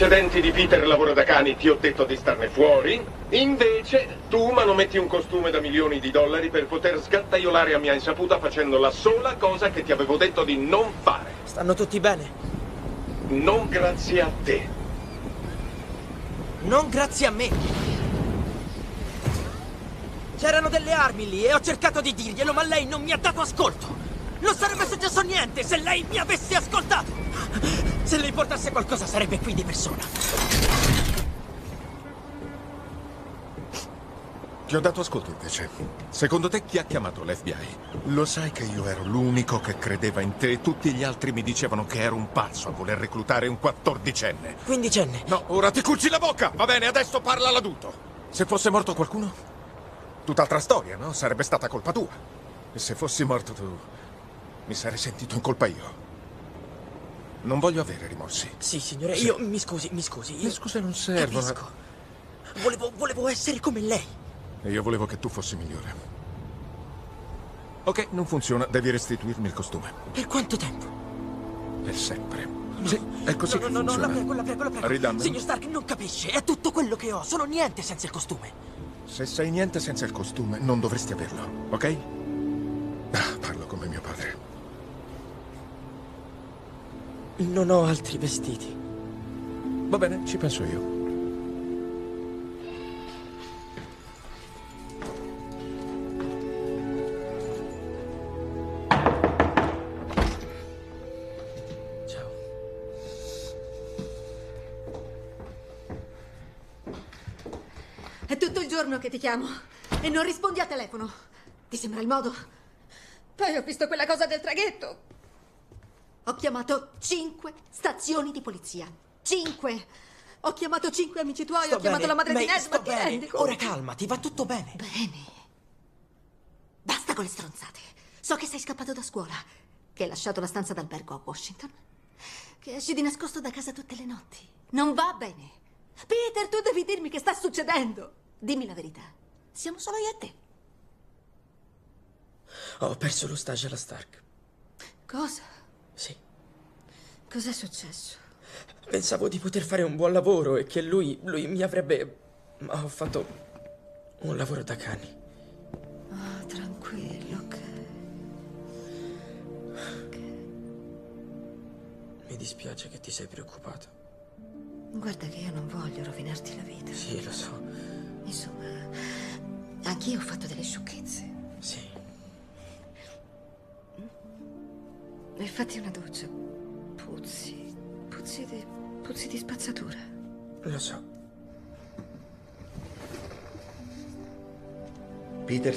precedenti di Peter lavora da cani ti ho detto di starne fuori. Invece tu manometti un costume da milioni di dollari per poter sgattaiolare a mia insaputa facendo la sola cosa che ti avevo detto di non fare. Stanno tutti bene? Non grazie a te. Non grazie a me. C'erano delle armi lì e ho cercato di dirglielo, ma lei non mi ha dato ascolto. Non sarebbe successo niente se lei mi avesse ascoltato. Se le importasse qualcosa sarebbe qui di persona. Ti ho dato ascolto invece. Secondo te chi ha chiamato l'FBI? Lo sai che io ero l'unico che credeva in te e tutti gli altri mi dicevano che ero un pazzo a voler reclutare un quattordicenne. Quindicenne. No, ora ti cuci la bocca! Va bene, adesso parla l'adulto. Se fosse morto qualcuno? Tutt'altra storia, no? Sarebbe stata colpa tua. E se fossi morto tu, mi sarei sentito in colpa io. Non voglio avere rimorsi. Sì, signore, Sì. io mi scusi, mi scusi. Io Le scuse non servono. capisco. Volevo, volevo essere come lei. E io volevo che tu fossi migliore. Ok, non funziona. Devi restituirmi il costume. Per quanto tempo? Per sempre. Sì, è così no, che no, no, funziona. la prego, la prego, la prego. Ridammelo. Signor Stark non capisce, è tutto quello che ho, sono niente senza il costume. Se sei niente senza il costume, non dovresti averlo, ok? Ah, parlo come mio padre. Non ho altri vestiti. Va bene, ci penso io. Ciao. È tutto il giorno che ti chiamo e non rispondi al telefono. Ti sembra il modo? Poi ho visto quella cosa del traghetto. Ho chiamato cinque stazioni di polizia. Cinque! Ho chiamato cinque amici tuoi, Sto ho chiamato bene. la madre May, di Ned, ma ti bene. rendi conto? Ora calmati, va tutto bene. Bene. Basta con le stronzate. So che sei scappato da scuola, che hai lasciato la stanza d'albergo a Washington, che esci di nascosto da casa tutte le notti. Non va bene. Peter, tu devi dirmi che sta succedendo. Dimmi la verità. Siamo solo io e te. Ho perso lo stage alla Stark. Cosa? Sì. Cos'è successo? Pensavo di poter fare un buon lavoro e che lui, lui mi avrebbe... Ma ho fatto un lavoro da cani. Ah, tranquillo, ok. Mi dispiace che ti sei preoccupato. Guarda che io non voglio rovinarti la vita. Sì, lo so. Insomma, anch'io ho fatto delle sciocchezze. E fatti una doccia. Puzzi. Puzzi di. puzzi di spazzatura. Lo so. Peter